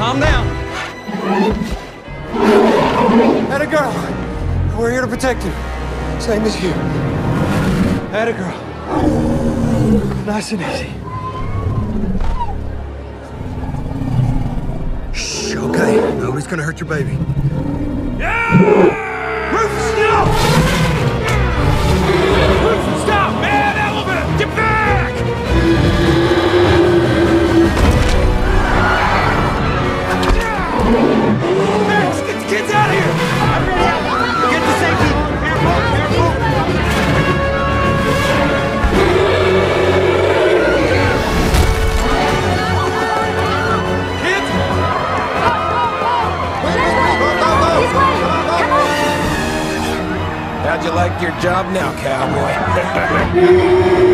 calm down. Had a girl. We're here to protect you. Same as you. Had a girl. Nice and easy. Shh, okay. Nobody's gonna hurt your baby. Yeah! Rufus, no! How'd you like your job now, cowboy?